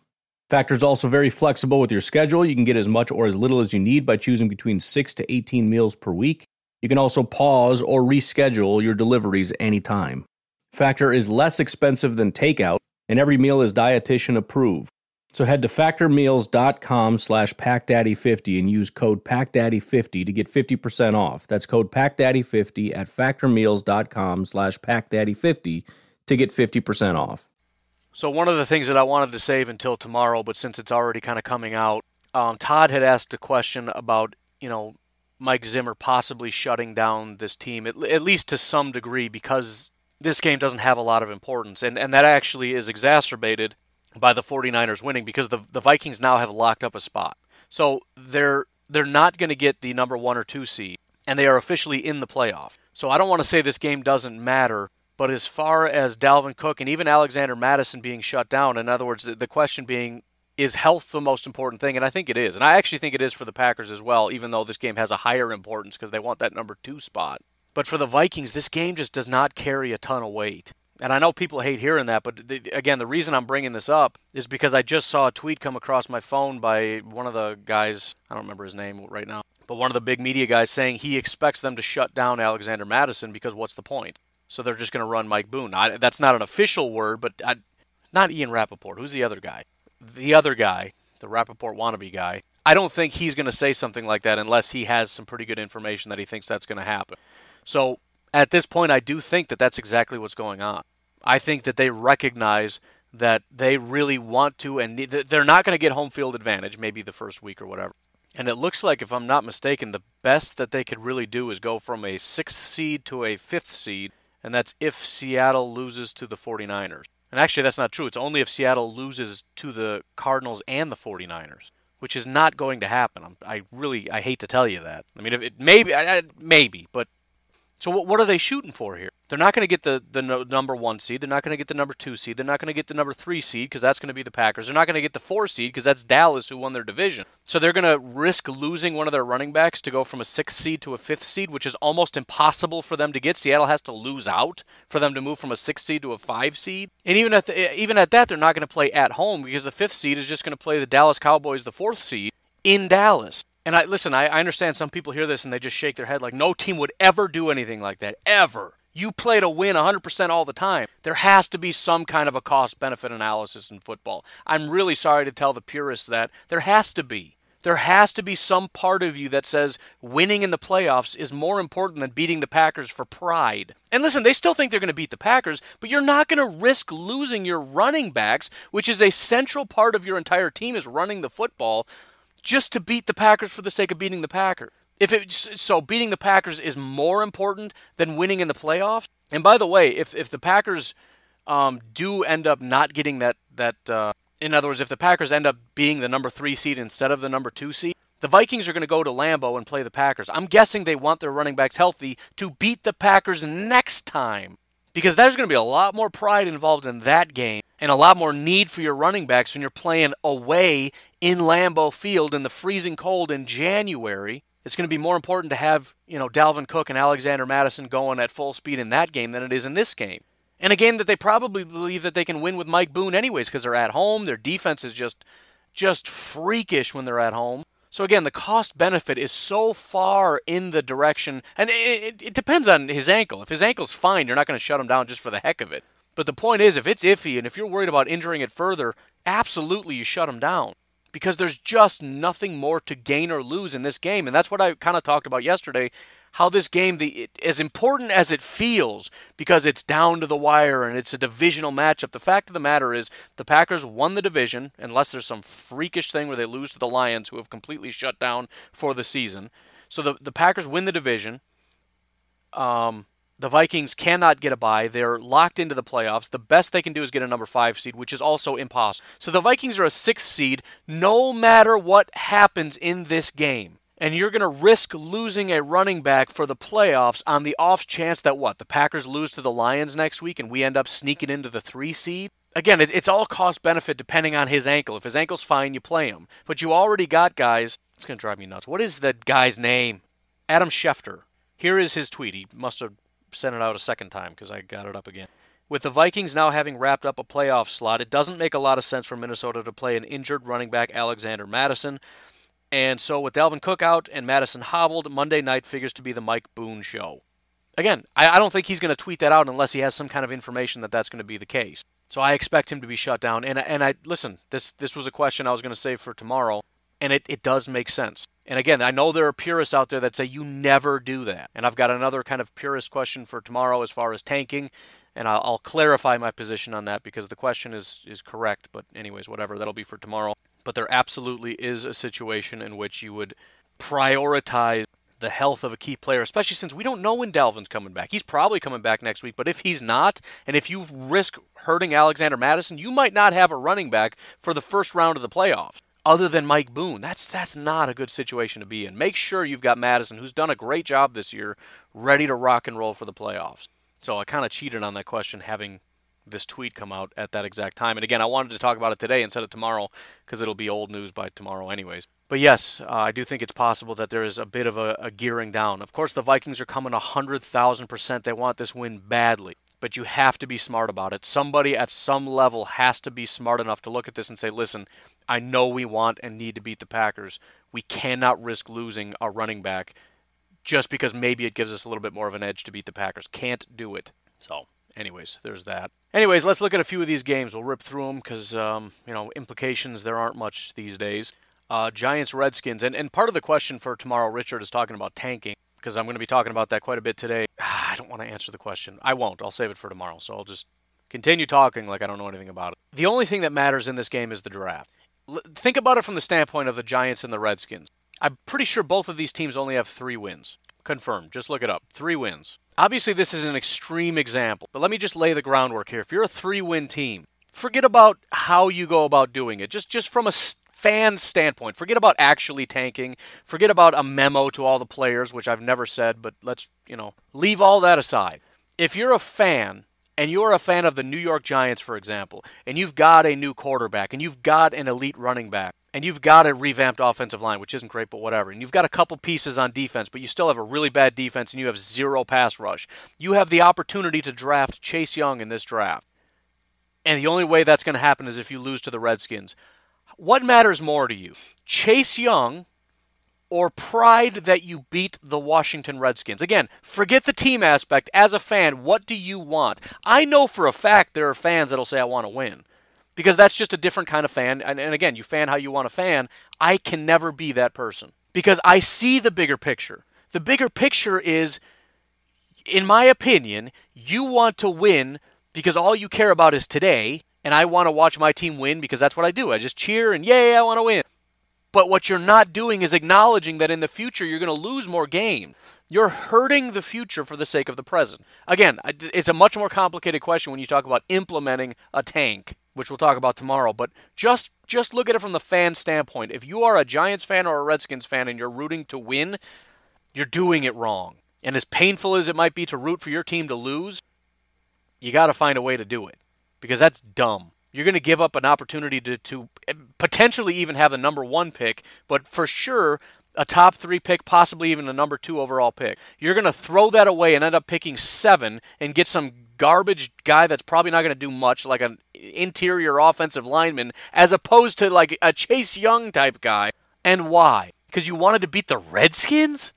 Factor is also very flexible with your schedule. You can get as much or as little as you need by choosing between 6 to 18 meals per week. You can also pause or reschedule your deliveries anytime. Factor is less expensive than takeout, and every meal is dietitian approved. So head to factormeals.com slash packdaddy50 and use code packdaddy50 to get 50% off. That's code packdaddy50 at factormeals.com slash packdaddy50 to get 50% off. So one of the things that I wanted to save until tomorrow, but since it's already kind of coming out, um, Todd had asked a question about, you know, Mike Zimmer possibly shutting down this team, at, at least to some degree, because this game doesn't have a lot of importance. And, and that actually is exacerbated by the 49ers winning because the, the Vikings now have locked up a spot. So they're they're not going to get the number 1 or 2 seed and they are officially in the playoff. So I don't want to say this game doesn't matter, but as far as Dalvin Cook and even Alexander Mattison being shut down, in other words, the question being is health the most important thing? And I think it is. And I actually think it is for the Packers as well, even though this game has a higher importance because they want that number two spot. But for the Vikings, this game just does not carry a ton of weight. And I know people hate hearing that, but the, again, the reason I'm bringing this up is because I just saw a tweet come across my phone by one of the guys, I don't remember his name right now, but one of the big media guys saying he expects them to shut down Alexander Mattison because what's the point? So they're just going to run Mike Boone. I, that's not an official word, but I, not Ian Rapoport. Who's the other guy? the other guy, the Rapoport wannabe guy, I don't think he's going to say something like that unless he has some pretty good information that he thinks that's going to happen. So at this point, I do think that that's exactly what's going on. I think that they recognize that they really want to, and they're not going to get home field advantage, maybe the first week or whatever. And it looks like, if I'm not mistaken, the best that they could really do is go from a sixth seed to a fifth seed, and that's if Seattle loses to the 49ers. And actually, that's not true. It's only if Seattle loses to the Cardinals and the 49ers, which is not going to happen. I'm, i really I hate to tell you that. I mean, if it maybe I, maybe, but So what, what are they shooting for here? They're not going to get the, the no, number one seed. They're not going to get the number two seed. They're not going to get the number three seed because that's going to be the Packers. They're not going to get the four seed because that's Dallas who won their division. So they're going to risk losing one of their running backs to go from a sixth seed to a fifth seed, which is almost impossible for them to get. Seattle has to lose out for them to move from a sixth seed to a five seed. And even at the, even at that, they're not going to play at home because the fifth seed is just going to play the Dallas Cowboys, the fourth seed, in Dallas. And I listen, I, I understand some people hear this and they just shake their head like no team would ever do anything like that. Ever. You play to win 100% all the time. There has to be some kind of a cost benefit analysis in football. I'm really sorry to tell the purists that. There has to be. There has to be some part of you that says winning in the playoffs is more important than beating the Packers for pride. And listen, they still think they're going to beat the Packers, but you're not going to risk losing your running backs, which is a central part of your entire team is running the football just to beat the Packers for the sake of beating the Packers. If it so beating the Packers is more important than winning in the playoffs. And by the way, if if the Packers um, do end up not getting that that uh, in other words, if the Packers end up being the number three seed instead of the number two seed, the Vikings are going to go to Lambeau and play the Packers. I'm guessing they want their running backs healthy to beat the Packers next time because there's going to be a lot more pride involved in that game and a lot more need for your running backs when you're playing away in Lambeau Field in the freezing cold in January. It's going to be more important to have, you know, Dalvin Cook and Alexander Mattison going at full speed in that game than it is in this game. And a game that they probably believe that they can win with Mike Boone anyways because they're at home. Their defense is just just freakish when they're at home. So again, the cost benefit is so far in the direction, and it, it, it depends on his ankle. If his ankle's fine, you're not going to shut him down just for the heck of it. But the point is, if it's iffy and if you're worried about injuring it further, absolutely you shut him down because there's just nothing more to gain or lose in this game. And that's what I kind of talked about yesterday how this game, the as important as it feels, because it's down to the wire and it's a divisional matchup. The fact of the matter is, the Packers won the division, unless there's some freakish thing where they lose to the Lions, who have completely shut down for the season. So the the Packers win the division. Um, the Vikings cannot get a bye. They're locked into the playoffs. The best they can do is get a number five seed, which is also impossible. So the Vikings are a sixth seed no matter what happens in this game and you're going to risk losing a running back for the playoffs on the off chance that what the Packers lose to the Lions next week and we end up sneaking into the three seed. Again, it, it's all cost benefit depending on his ankle. If his ankle's fine, you play him. But you already got guys. It's going to drive me nuts. What is the guy's name? Adam Schefter. Here is his tweet. He must have sent it out a second time because I got it up again. With the Vikings now having wrapped up a playoff slot, it doesn't make a lot of sense for Minnesota to play an injured running back Alexander Mattison. And so, with Dalvin Cook out and Mattison hobbled, Monday night figures to be the Mike Boone show. Again, I, I don't think he's going to tweet that out unless he has some kind of information that that's going to be the case. So I expect him to be shut down. And and I listen. This this was a question I was going to save for tomorrow, and it, it does make sense. And again, I know there are purists out there that say you never do that. And I've got another kind of purist question for tomorrow as far as tanking, and I'll, I'll clarify my position on that because the question is is correct. But anyways, whatever that'll be for tomorrow but there absolutely is a situation in which you would prioritize the health of a key player, especially since we don't know when Dalvin's coming back. He's probably coming back next week, but if he's not, and if you risk hurting Alexander Mattison, you might not have a running back for the first round of the playoffs other than Mike Boone. That's that's not a good situation to be in. Make sure you've got Mattison, who's done a great job this year, ready to rock and roll for the playoffs. So I kind of cheated on that question having this tweet come out at that exact time. And again, I wanted to talk about it today instead of tomorrow because it'll be old news by tomorrow, anyways. But yes, uh, I do think it's possible that there is a bit of a, a gearing down. Of course, the Vikings are coming 100,000%. They want this win badly. But you have to be smart about it. Somebody at some level has to be smart enough to look at this and say, listen, I know we want and need to beat the Packers. We cannot risk losing our running back just because maybe it gives us a little bit more of an edge to beat the Packers. Can't do it. So anyways, there's that. Anyways, let's look at a few of these games. We'll rip through them because, um, you know, implications, there aren't much these days. Uh, Giants, Redskins. And, and part of the question for tomorrow, Richard is talking about tanking because I'm going to be talking about that quite a bit today. I don't want to answer the question. I won't. I'll save it for tomorrow. So I'll just continue talking like I don't know anything about it. The only thing that matters in this game is the draft. L- think about it from the standpoint of the Giants and the Redskins. I'm pretty sure both of these teams only have three wins. Confirmed. Just look it up. Three wins. Obviously, this is an extreme example, but let me just lay the groundwork here. If you're a three win team, forget about how you go about doing it. Just, just from a fan standpoint, forget about actually tanking, forget about a memo to all the players, which I've never said, but let's, you know, leave all that aside. If you're a fan and you're a fan of the New York Giants, for example, and you've got a new quarterback and you've got an elite running back and you've got a revamped offensive line, which isn't great, but whatever, and you've got a couple pieces on defense, but you still have a really bad defense and you have zero pass rush, you have the opportunity to draft Chase Young in this draft. And the only way that's going to happen is if you lose to the Redskins. What matters more to you? Chase Young or pride that you beat the Washington Redskins? Again, forget the team aspect. As a fan, what do you want? I know for a fact there are fans that'll say, I want to win. Because that's just a different kind of fan. And, and again, you fan how you want to fan. I can never be that person. Because I see the bigger picture. The bigger picture is, in my opinion, you want to win because all you care about is today. And I want to watch my team win because that's what I do. I just cheer and, yay, I want to win. But what you're not doing is acknowledging that in the future you're going to lose more games. You're hurting the future for the sake of the present. Again, it's a much more complicated question when you talk about implementing a tank, which we'll talk about tomorrow, but just just look at it from the fan standpoint. If you are a Giants fan or a Redskins fan and you're rooting to win, you're doing it wrong. And as painful as it might be to root for your team to lose, you got to find a way to do it because that's dumb. You're going to give up an opportunity to, to eh, potentially even have a number one pick, but for sure a top three pick, possibly even a number two overall pick. You're going to throw that away and end up picking seven and get some garbage guy that's probably not going to do much, like an interior offensive lineman, as opposed to like a Chase Young type guy. And why? Because you wanted to beat the Redskins?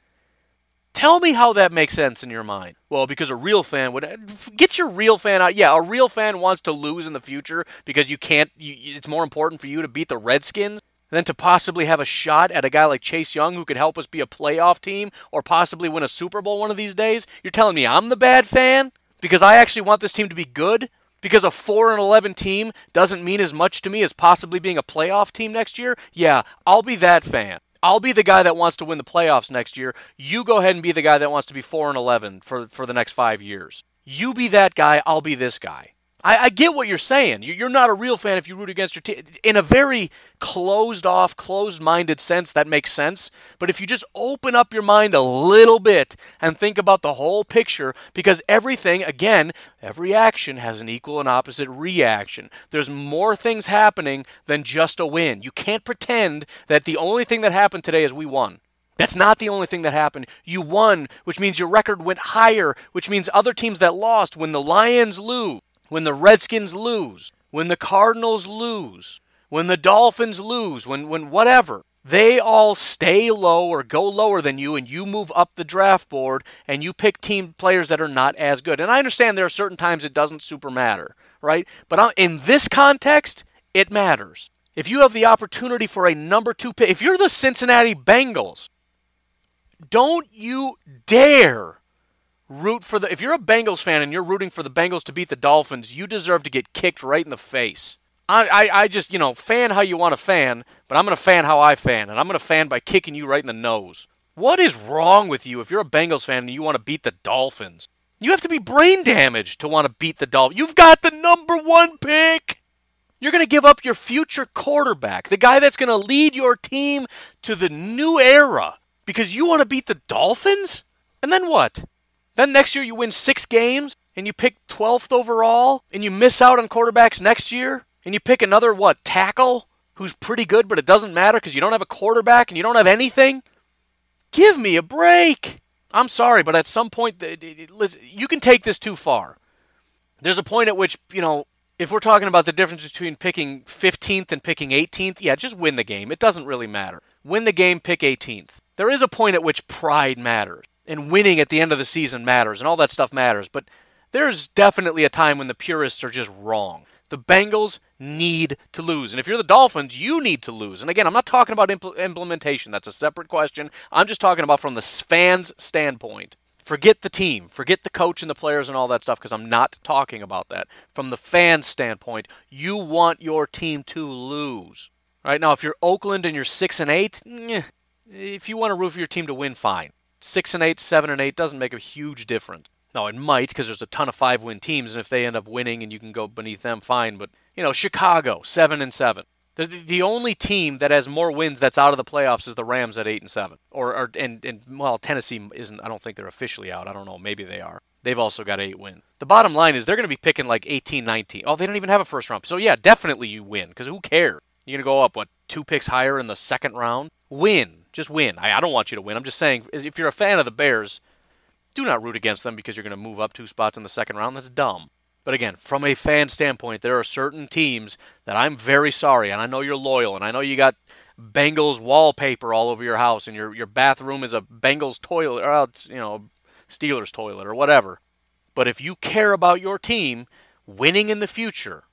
Tell me how that makes sense in your mind. Well, because a real fan would get your real fan out. Yeah, a real fan wants to lose in the future because you can't. You, it's more important for you to beat the Redskins than to possibly have a shot at a guy like Chase Young who could help us be a playoff team or possibly win a Super Bowl one of these days. You're telling me I'm the bad fan because I actually want this team to be good. Because a 4 and 11 team doesn't mean as much to me as possibly being a playoff team next year? Yeah, I'll be that fan. I'll be the guy that wants to win the playoffs next year. You go ahead and be the guy that wants to be 4 and 11 for, for the next five years. You be that guy, I'll be this guy. I, I, get what you're saying. You're not a real fan if you root against your team. In a very closed off, closed minded sense, that makes sense. But if you just open up your mind a little bit and think about the whole picture, because everything, again, every action has an equal and opposite reaction. There's more things happening than just a win. You can't pretend that the only thing that happened today is we won. That's not the only thing that happened. You won, which means your record went higher, which means other teams that lost, when the Lions lose, when the Redskins lose, when the Cardinals lose, when the Dolphins lose, when, when whatever, they all stay low or go lower than you and you move up the draft board and you pick team players that are not as good. And I understand there are certain times it doesn't super matter, right? But in this context, it matters. If you have the opportunity for a number two pick, if you're the Cincinnati Bengals, don't you dare root for the. If you're a Bengals fan and you're rooting for the Bengals to beat the Dolphins, you deserve to get kicked right in the face. I, I, I just, you know, fan how you want to fan, but I'm going to fan how I fan, and I'm going to fan by kicking you right in the nose. What is wrong with you if you're a Bengals fan and you want to beat the Dolphins? You have to be brain damaged to want to beat the Dolphins. You've got the number one pick. You're going to give up your future quarterback, the guy that's going to lead your team to the new era, because you want to beat the Dolphins? And then what? Then next year you win six games and you pick 12th overall and you miss out on quarterbacks next year and you pick another, what, tackle who's pretty good, but it doesn't matter because you don't have a quarterback and you don't have anything? Give me a break. I'm sorry, but at some point, you can take this too far. There's a point at which, you know, if we're talking about the difference between picking 15th and picking 18th, yeah, just win the game. It doesn't really matter. Win the game, pick 18th. There is a point at which pride matters and winning at the end of the season matters and all that stuff matters. But there's definitely a time when the purists are just wrong. The Bengals need to lose. And if you're the Dolphins, you need to lose. And again, I'm not talking about impl- implementation. That's a separate question. I'm just talking about from the fans' standpoint. Forget the team, forget the coach and the players and all that stuff because I'm not talking about that. From the fans' standpoint, you want your team to lose. Right now, if you're Oakland and you're 6 and 8, eh, if you want to root for your team to win, fine six and eight, seven and eight doesn't make a huge difference. No, it might because there's a ton of five-win teams, and if they end up winning and you can go beneath them, fine. But you know, Chicago seven and seven. The, the only team that has more wins that's out of the playoffs is the Rams at eight and seven, or, or and and well Tennessee isn't. I don't think they're officially out. I don't know. Maybe they are. They've also got eight wins. The bottom line is they're going to be picking like 18, 19. Oh, they don't even have a first round. So yeah, definitely you win because who cares? You're going to go up what two picks higher in the second round? Win, just win. I, I don't want you to win. I'm just saying if you're a fan of the Bears, do not root against them because you're going to move up two spots in the second round. That's dumb. But again, from a fan standpoint, there are certain teams that I'm very sorry, and I know you're loyal, and I know you got Bengals wallpaper all over your house, and your your bathroom is a Bengals toilet, or you know, Steelers toilet, or whatever. But if you care about your team winning in the future,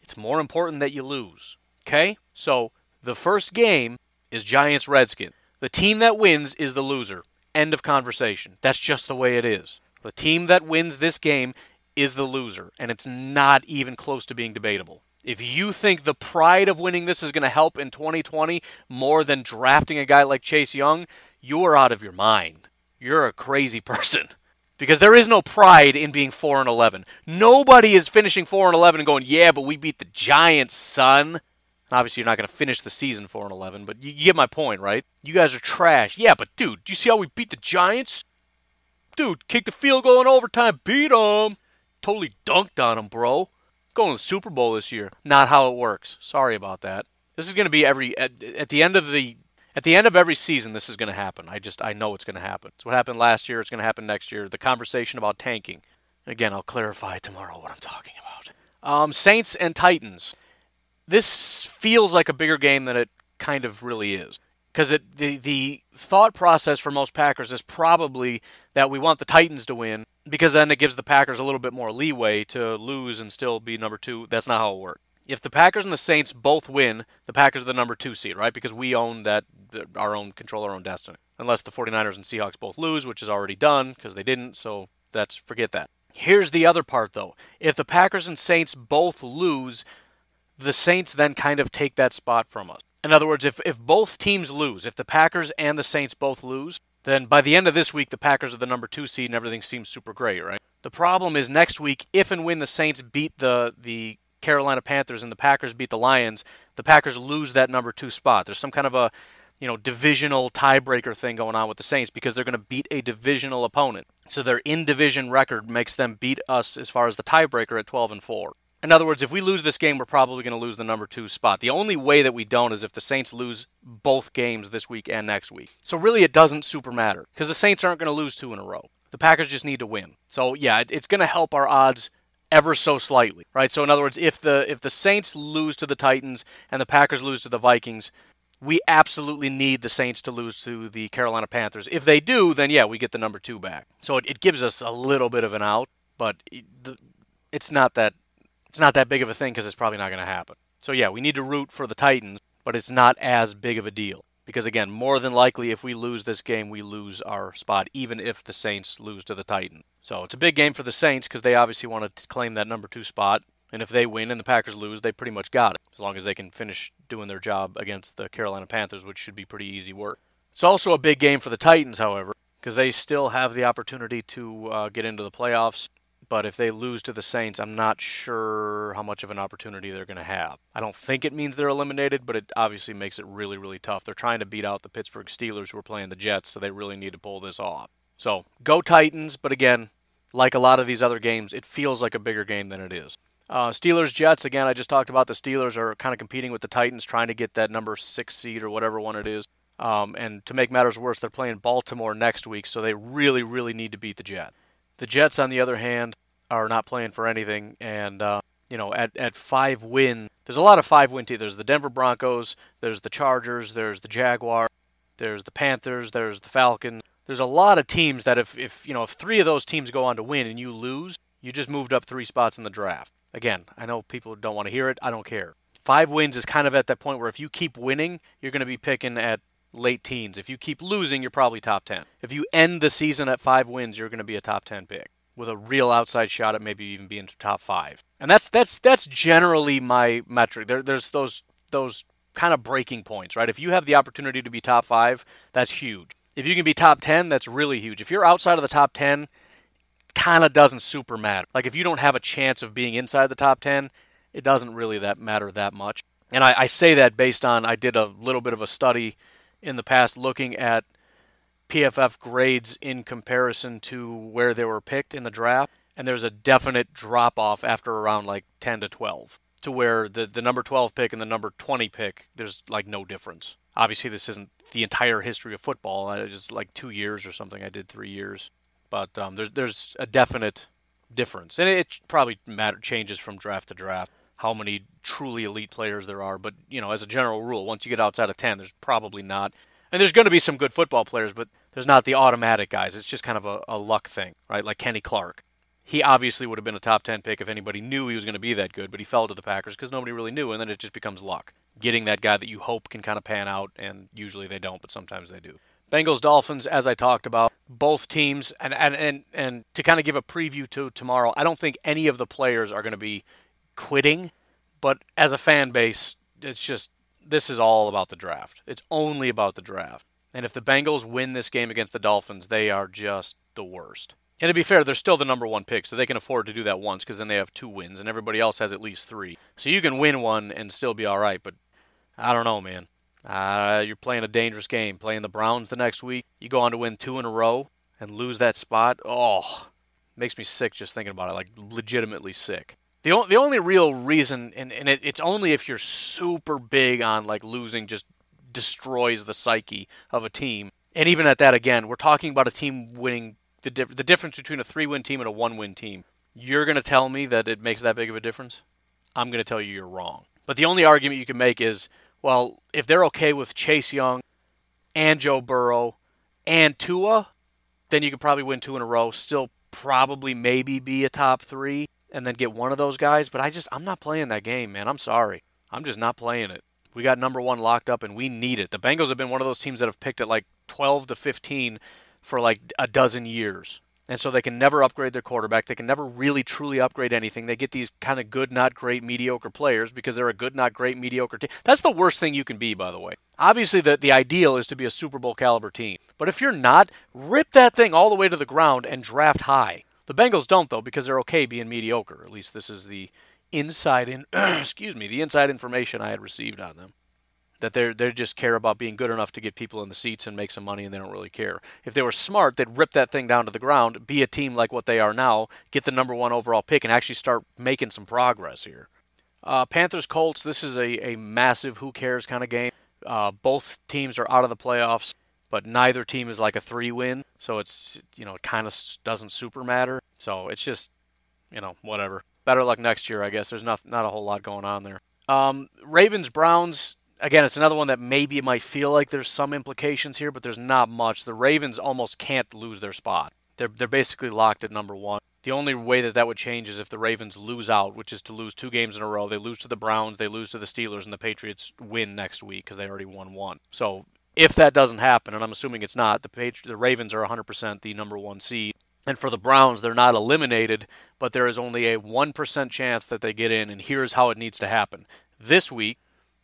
it's more important that you lose. Okay? So the first game is Giants Redskins. The team that wins is the loser. End of conversation. That's just the way it is. The team that wins this game is the loser, and it's not even close to being debatable. If you think the pride of winning this is going to help in 2020 more than drafting a guy like Chase Young, you're out of your mind. You're a crazy person. Because there is no pride in being 4 and 11. Nobody is finishing 4 and 11 and going, "Yeah, but we beat the Giants, son." And obviously, you're not going to finish the season 4 and 11, but you, you get my point, right? You guys are trash. Yeah, but dude, do you see how we beat the Giants? Dude, kick the field goal in overtime, beat them. Totally dunked on them, bro. Going to the Super Bowl this year. Not how it works. Sorry about that. This is going to be every at, at the end of the at the end of every season this is going to happen. I just I know it's going to happen. It's what happened last year, it's going to happen next year. The conversation about tanking. Again, I'll clarify tomorrow what I'm talking about. Um, Saints and Titans. This feels like a bigger game than it kind of really is because the the thought process for most Packers is probably that we want the Titans to win because then it gives the Packers a little bit more leeway to lose and still be number two. That's not how it works. If the Packers and the Saints both win, the Packers are the number two seed, right? Because we own that our own control our own destiny. Unless the 49ers and Seahawks both lose, which is already done because they didn't. So that's forget that. Here's the other part though. If the Packers and Saints both lose, the Saints then kind of take that spot from us. In other words, if, if both teams lose, if the Packers and the Saints both lose, then by the end of this week, the Packers are the number two seed and everything seems super great, right? The problem is next week, if and when the Saints beat the, the Carolina Panthers and the Packers beat the Lions, the Packers lose that number two spot. There's some kind of a you know divisional tiebreaker thing going on with the Saints because they're going to beat a divisional opponent. So their in division record makes them beat us as far as the tiebreaker at 12 and 4. In other words, if we lose this game, we're probably going to lose the number two spot. The only way that we don't is if the Saints lose both games this week and next week. So really, it doesn't super matter because the Saints aren't going to lose two in a row. The Packers just need to win. So yeah, it's going to help our odds ever so slightly, right? So in other words, if the if the Saints lose to the Titans and the Packers lose to the Vikings, we absolutely need the Saints to lose to the Carolina Panthers. If they do, then yeah, we get the number two back. So it, it gives us a little bit of an out, but it, the, it's not that it's not that big of a thing because it's probably not going to happen. So yeah, we need to root for the Titans, but it's not as big of a deal because again, more than likely, if we lose this game, we lose our spot, even if the Saints lose to the Titans. So it's a big game for the Saints because they obviously want to claim that number two spot. And if they win and the Packers lose, they pretty much got it, as long as they can finish doing their job against the Carolina Panthers, which should be pretty easy work. It's also a big game for the Titans, however, because they still have the opportunity to uh, get into the playoffs. But if they lose to the Saints, I'm not sure how much of an opportunity they're going to have. I don't think it means they're eliminated, but it obviously makes it really, really tough. They're trying to beat out the Pittsburgh Steelers who are playing the Jets, so they really need to pull this off. So go Titans, but again, like a lot of these other games, it feels like a bigger game than it is. Uh, Steelers Jets again. I just talked about the Steelers are kind of competing with the Titans, trying to get that number six seed or whatever one it is. Um, and to make matters worse, they're playing Baltimore next week, so they really, really need to beat the Jets. The Jets, on the other hand, are not playing for anything, and uh, you know, at at five win, there's a lot of five win teams. There's the Denver Broncos, there's the Chargers, there's the Jaguars, there's the Panthers, there's the Falcons. There's a lot of teams that if if you know if three of those teams go on to win and you lose, you just moved up three spots in the draft. Again, I know people don't want to hear it. I don't care. Five wins is kind of at that point where if you keep winning, you're going to be picking at late teens. If you keep losing, you're probably top 10. If you end the season at five wins, you're going to be a top 10 pick with a real outside shot at maybe even being top five. And that's that's that's generally my metric. There, there's those those kind of breaking points, right? If you have the opportunity to be top five, that's huge. If you can be top 10, that's really huge. If you're outside of the top 10, kind of doesn't super matter. Like if you don't have a chance of being inside the top 10, it doesn't really that matter that much. And I, I say that based on I did a little bit of a study in the past looking at PFF grades in comparison to where they were picked in the draft, and there's a definite drop off after around like 10 to 12 to where the, the number 12 pick and the number 20 pick, there's like no difference. Obviously, this isn't the entire history of football. It's just like two years or something. I did three years. But um, there's, there's a definite difference. And it probably matter, changes from draft to draft how many truly elite players there are. But, you know, as a general rule, once you get outside of 10, there's probably not. And there's going to be some good football players, but there's not the automatic guys. It's just kind of a, a luck thing, right? Like Kenny Clark he obviously would have been a top 10 pick if anybody knew he was going to be that good, but he fell to the Packers because nobody really knew, and then it just becomes luck. Getting that guy that you hope can kind of pan out, and usually they don't, but sometimes they do. Bengals Dolphins, as I talked about, both teams, and, and, and, and to kind of give a preview to tomorrow, I don't think any of the players are going to be quitting, but as a fan base, it's just this is all about the draft. It's only about the draft. And if the Bengals win this game against the Dolphins, they are just the worst. And to be fair, they're still the number one pick, so they can afford to do that once because then they have two wins, and everybody else has at least three. So you can win one and still be all right. But I don't know, man. Uh, you're playing a dangerous game. Playing the Browns the next week, you go on to win two in a row and lose that spot. Oh, makes me sick just thinking about it. Like legitimately sick. The, o- the only real reason, and, and it, it's only if you're super big on like losing, just destroys the psyche of a team. And even at that, again, we're talking about a team winning the the difference between a three win team and a one win team. You're going to tell me that it makes that big of a difference? I'm going to tell you you're wrong. But the only argument you can make is, well, if they're okay with Chase Young and Joe Burrow and Tua, then you could probably win two in a row, still probably maybe be a top three, and then get one of those guys. But I just, I'm not playing that game, man. I'm sorry. I'm just not playing it. We got number one locked up, and we need it. The Bengals have been one of those teams that have picked at like 12 to 15 for like a dozen years. And so they can never upgrade their quarterback. They can never really truly upgrade anything. They get these kind of good, not great, mediocre players because they're a good, not great, mediocre team. That's the worst thing you can be, by the way. Obviously, the, the ideal is to be a Super Bowl caliber team. But if you're not, rip that thing all the way to the ground and draft high. The Bengals don't, though, because they're okay being mediocre. At least this is the inside in excuse me, the inside information I had received on them that they they just care about being good enough to get people in the seats and make some money and they don't really care. If they were smart, they'd rip that thing down to the ground, be a team like what they are now, get the number one overall pick, and actually start making some progress here. Uh, Panthers Colts, this is a, a massive who cares kind of game. Uh, both teams are out of the playoffs, but neither team is like a three win, so it's you know it kind of doesn't super matter. So it's just you know whatever. Better luck next year, I guess. There's not not a whole lot going on there. Um, Ravens Browns again, it's another one that maybe might feel like there's some implications here, but there's not much. The Ravens almost can't lose their spot. They're they're basically locked at number one. The only way that that would change is if the Ravens lose out, which is to lose two games in a row. They lose to the Browns, they lose to the Steelers, and the Patriots win next week because they already won one. So if that doesn't happen, and I'm assuming it's not, the the Ravens are 100% the number one seed. And for the Browns, they're not eliminated, but there is only a 1% chance that they get in, and here's how it needs to happen. This week,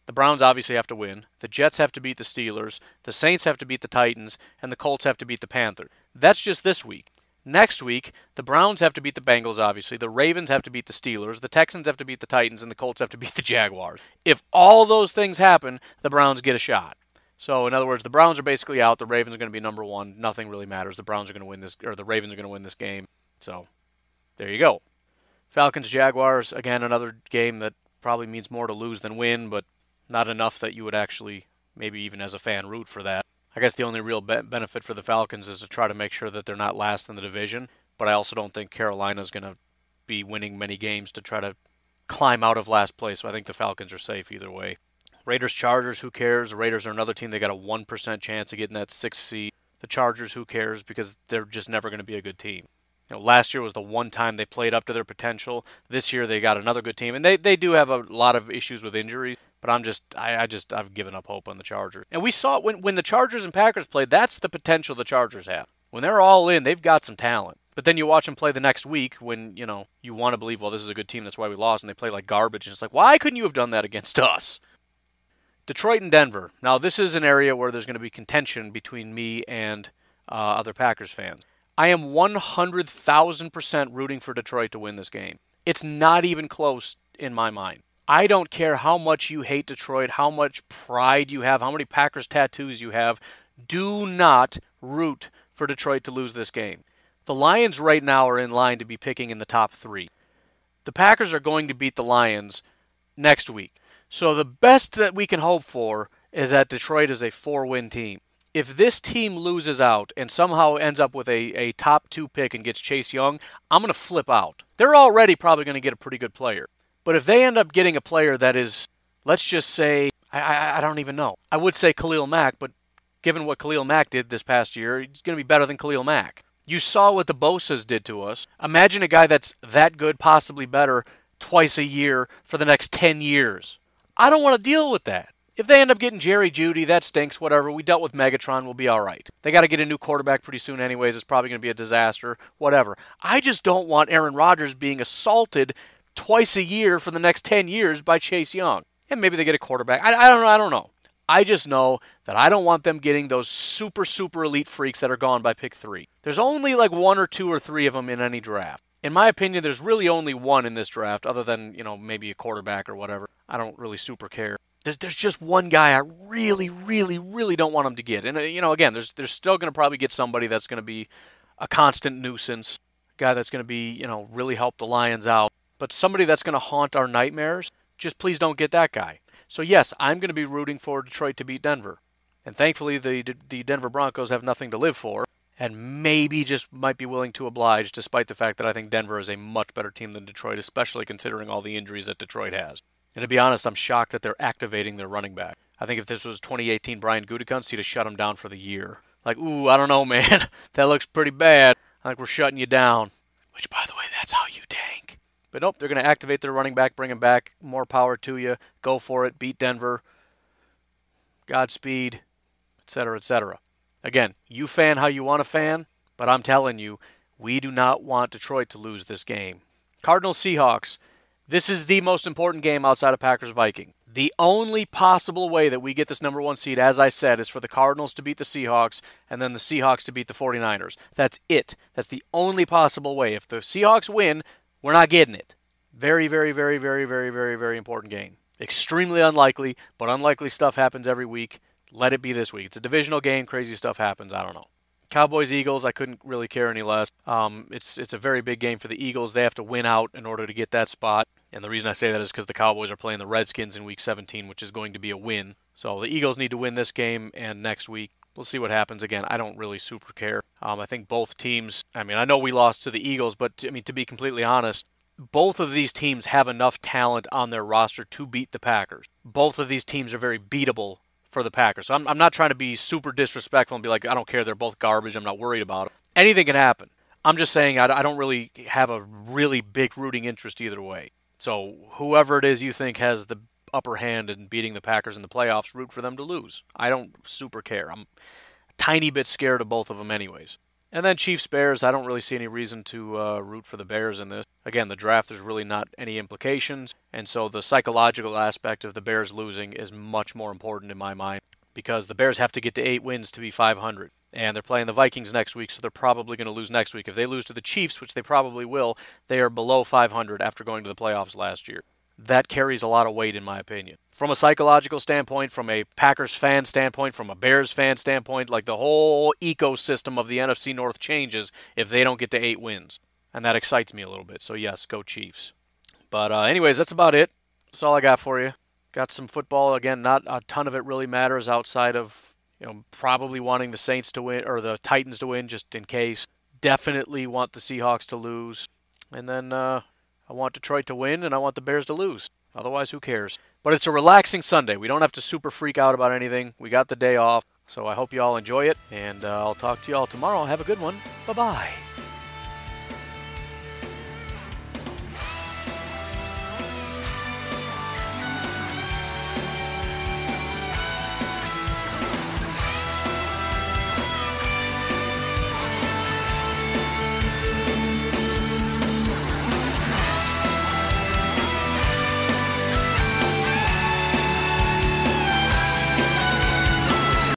the Browns obviously have to win. The Jets have to beat the Steelers. The Saints have to beat the Titans. And the Colts have to beat the Panthers. That's just this week. Next week, the Browns have to beat the Bengals, obviously. The Ravens have to beat the Steelers. The Texans have to beat the Titans. And the Colts have to beat the Jaguars. If all those things happen, the Browns get a shot. So, in other words, the Browns are basically out. The Ravens are going to be number one. Nothing really matters. The Browns are going to win this, or the Ravens are going to win this game. So, there you go. Falcons Jaguars, again, another game that probably means more to lose than win, but not enough that you would actually, maybe even as a fan, root for that. I guess the only real be- benefit for the Falcons is to try to make sure that they're not last in the division. But I also don't think Carolina's going to be winning many games to try to climb out of last place. So I think the Falcons are safe either way. Raiders Chargers, who cares? The Raiders are another team. They got a 1% chance of getting that sixth seed. The Chargers, who cares? Because they're just never going to be a good team. You know, last year was the one time they played up to their potential. This year they got another good team, and they, they do have a lot of issues with injuries. But I'm just, I, I just, I've given up hope on the Chargers. And we saw when when the Chargers and Packers played, that's the potential the Chargers have. When they're all in, they've got some talent. But then you watch them play the next week when, you know, you want to believe, well, this is a good team, that's why we lost, and they play like garbage. And it's like, why couldn't you have done that against us? Detroit and Denver. Now, this is an area where there's going to be contention between me and uh, other Packers fans. I am 100,000% rooting for Detroit to win this game. It's not even close in my mind. I don't care how much you hate Detroit, how much pride you have, how many Packers tattoos you have. Do not root for Detroit to lose this game. The Lions right now are in line to be picking in the top three. The Packers are going to beat the Lions next week. So the best that we can hope for is that Detroit is a four win team. If this team loses out and somehow ends up with a, a top two pick and gets Chase Young, I'm going to flip out. They're already probably going to get a pretty good player. But if they end up getting a player that is, let's just say, I, I, I don't even know. I would say Khalil Mack, but given what Khalil Mack did this past year, he's going to be better than Khalil Mack. You saw what the Bosa's did to us. Imagine a guy that's that good, possibly better, twice a year for the next 10 years. I don't want to deal with that. If they end up getting Jerry Jeudy, that stinks, whatever. We dealt with Megatron, we'll be all right. They got to get a new quarterback pretty soon, anyways. It's probably going to be a disaster, whatever. I just don't want Aaron Rodgers being assaulted twice a year for the next 10 years by Chase Young. And maybe they get a quarterback. I, I don't know. I don't know. I just know that I don't want them getting those super, super elite freaks that are gone by pick three. There's only like one or two or three of them in any draft. In my opinion, there's really only one in this draft, other than, you know, maybe a quarterback or whatever. I don't really super care. There's, there's just one guy I really, really, really don't want them to get. And, uh, you know, again, there's, there's still going to probably get somebody that's going to be a constant nuisance, guy that's going to be, you know, really help the Lions out. But somebody that's going to haunt our nightmares, just please don't get that guy. So, yes, I'm going to be rooting for Detroit to beat Denver. And thankfully, the, the Denver Broncos have nothing to live for and maybe just might be willing to oblige, despite the fact that I think Denver is a much better team than Detroit, especially considering all the injuries that Detroit has. And to be honest, I'm shocked that they're activating their running back. I think if this was 2018 Brian Gutekunst, he'd have shut him down for the year. Like, ooh, I don't know, man. that looks pretty bad. I think we're shutting you down. Which, by the way, that's how you tank. But nope, they're going to activate their running back, bring him back. More power to you. Go for it. Beat Denver. Godspeed, etc., etc. Again, you fan how you want to fan, but I'm telling you, we do not want Detroit to lose this game. Cardinals Seahawks. This is the most important game outside of Packers Viking. The only possible way that we get this number one seed, as I said, is for the Cardinals to beat the Seahawks and then the Seahawks to beat the 49ers. That's it. That's the only possible way. If the Seahawks win, we're not getting it. Very, very, very, very, very, very, very important game. Extremely unlikely, but unlikely stuff happens every week. Let it be this week. It's a divisional game. Crazy stuff happens. I don't know. Cowboys Eagles, I couldn't really care any less. Um, it's it's a very big game for the Eagles. They have to win out in order to get that spot. And the reason I say that is because the Cowboys are playing the Redskins in Week 17, which is going to be a win. So the Eagles need to win this game, and next week we'll see what happens. Again, I don't really super care. Um, I think both teams. I mean, I know we lost to the Eagles, but I mean to be completely honest, both of these teams have enough talent on their roster to beat the Packers. Both of these teams are very beatable for the Packers. So I'm, I'm not trying to be super disrespectful and be like, I don't care, they're both garbage, I'm not worried about it. Anything can happen. I'm just saying I, I don't really have a really big rooting interest either way. So whoever it is you think has the upper hand in beating the Packers in the playoffs, root for them to lose. I don't super care. I'm tiny bit scared of both of them, anyways. And then Chiefs Bears, I don't really see any reason to uh, root for the Bears in this. Again, the draft, there's really not any implications. And so the psychological aspect of the Bears losing is much more important in my mind because the Bears have to get to eight wins to be 500. And they're playing the Vikings next week, so they're probably going to lose next week. If they lose to the Chiefs, which they probably will, they are below 500 after going to the playoffs last year that carries a lot of weight, in my opinion. From a psychological standpoint, from a Packers fan standpoint, from a Bears fan standpoint, like the whole ecosystem of the NFC North changes if they don't get to eight wins. And that excites me a little bit. So, yes, go Chiefs. But, uh, anyways, that's about it. That's all I got for you. Got some football. Again, not a ton of it really matters outside of, you know, probably wanting the Saints to win or the Titans to win just in case. Definitely want the Seahawks to lose. And then, uh, I want Detroit to win, and I want the Bears to lose. Otherwise, who cares? But it's a relaxing Sunday. We don't have to super freak out about anything. We got the day off. So I hope you all enjoy it, and uh, I'll talk to you all tomorrow. Have a good one. Bye bye.